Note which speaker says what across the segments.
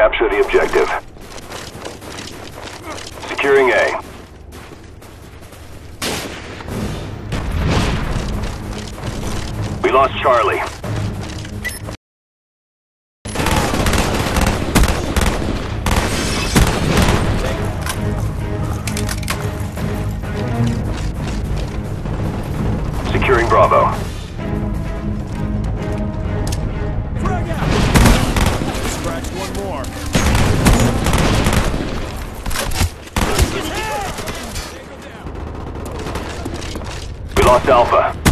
Speaker 1: Capture the objective. Securing A. We lost Charlie. Lost Alpha.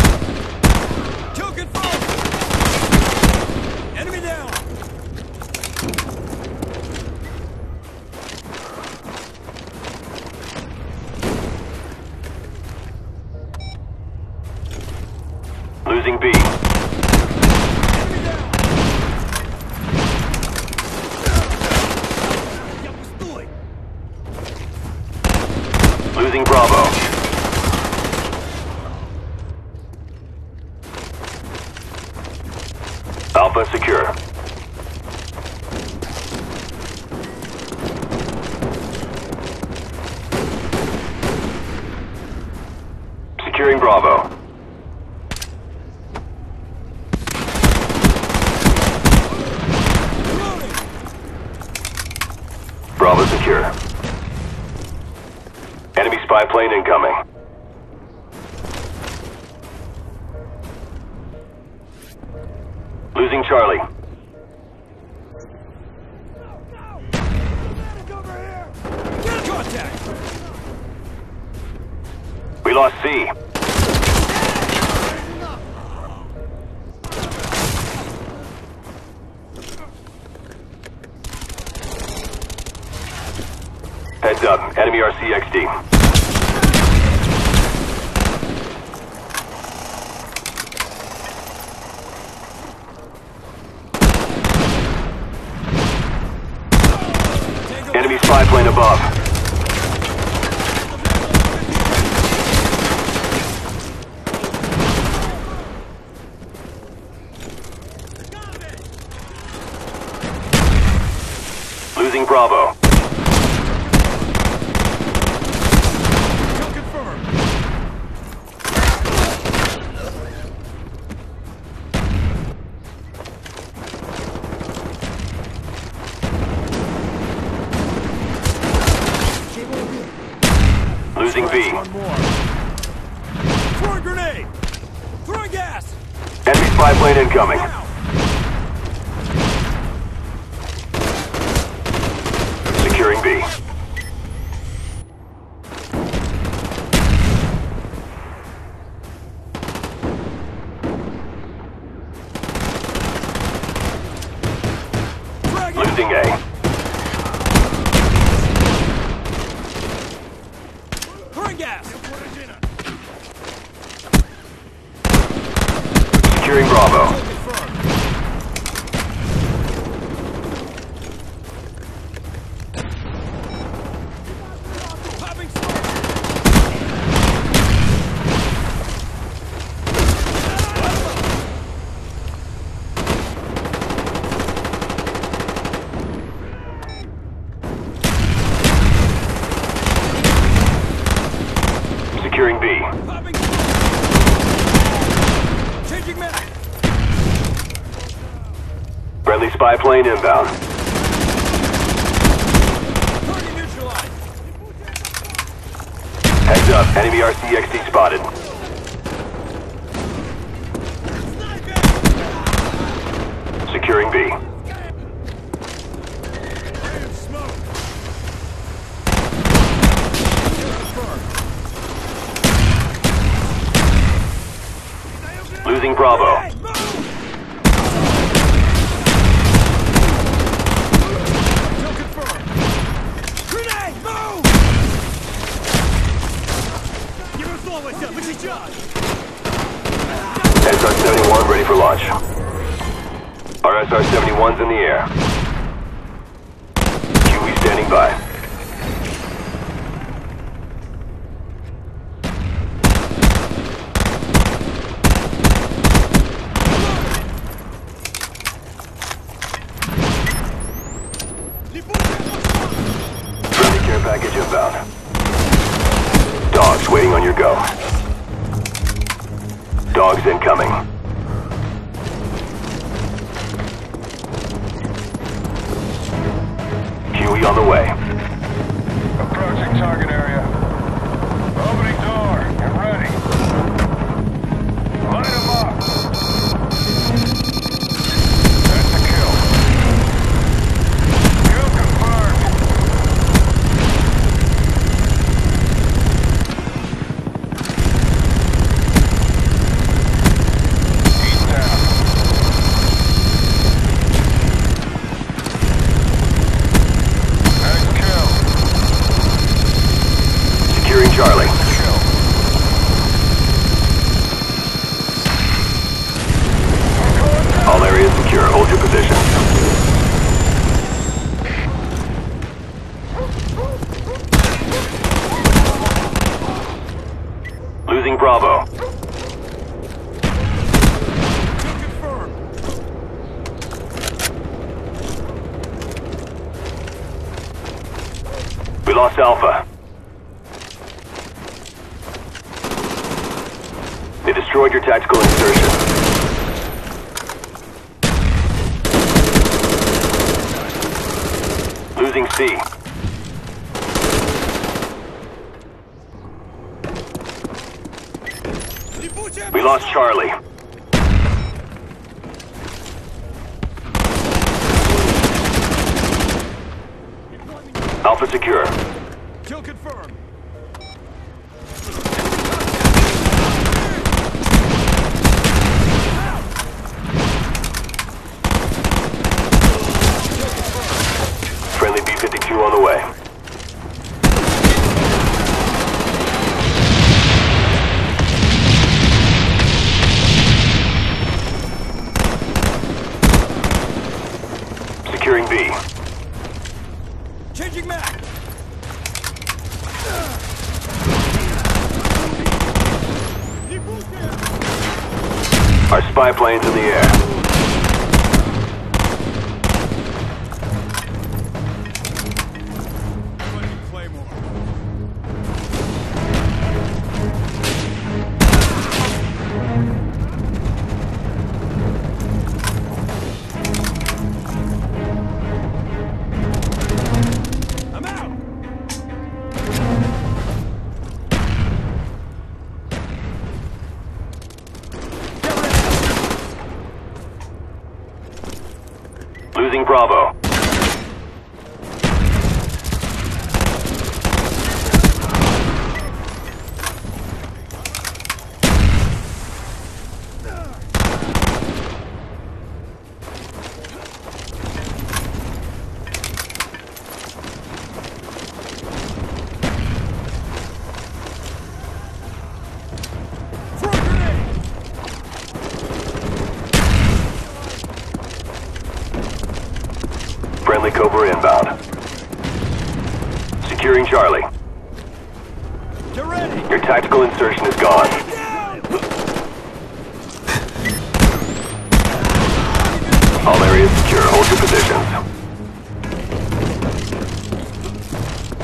Speaker 1: Bravo. Bravo secure. Enemy spy plane incoming. Losing Charlie. We lost C. Heads up, enemy RCXD. Enemy spy plane above. Losing Bravo.
Speaker 2: Kill confirmed!
Speaker 1: Losing B.
Speaker 2: One more. Throwing grenade! Throwing gas!
Speaker 1: Enemy spy plane incoming.
Speaker 2: Now!
Speaker 1: Securing B.
Speaker 2: Frag out!
Speaker 1: Losing A.
Speaker 2: Throwing gas!
Speaker 1: Securing Bravo.
Speaker 2: Kill confirmed! Popping smoke!
Speaker 1: Securing B. Friendly spy plane inbound. Heads up, enemy RCXD spotted. Securing B. SR-71's in the air. QE standing by. care package inbound. Dogs waiting on your go. Dogs incoming. On the way.
Speaker 3: Approaching target area. Opening door. Get ready. Light 'em up. That's a kill. Kill confirmed. He's down. Nice kill.
Speaker 1: Securing Charlie.
Speaker 3: Kill.
Speaker 1: All areas secure. Hold your position. Losing Bravo. We lost Alpha. They destroyed your tactical insertion. Losing C. lost Charlie. Alpha secure.
Speaker 2: Kill confirmed.
Speaker 1: Our spy plane's in the air. Bravo. Friendly Cobra inbound. Securing Charlie. Your tactical insertion is gone. All areas secure. Hold your positions.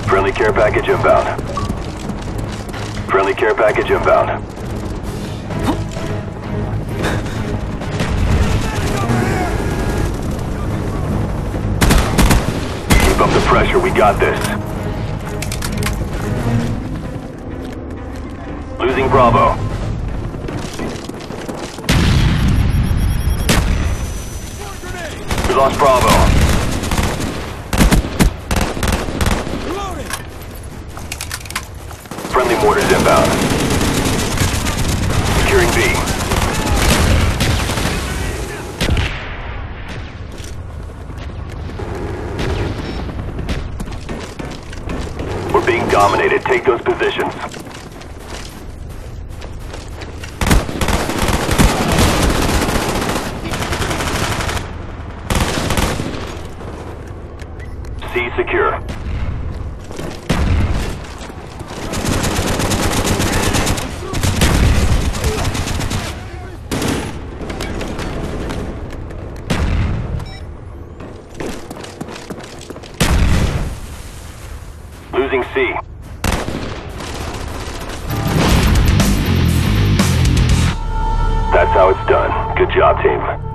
Speaker 1: Friendly care package inbound. Friendly care package inbound. The pressure. We got this. Losing Bravo. We lost Bravo. Friendly mortars inbound. Securing B. dominated. Take those positions. C secure. Losing C. That's how it's done. Good job, team.